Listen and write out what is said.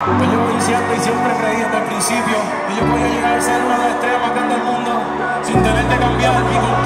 Yo llevo diciendo y siempre creí desde el principio que yo podía llegar a ser una de las estrellas más grandes del mundo sin tener que cambiar mi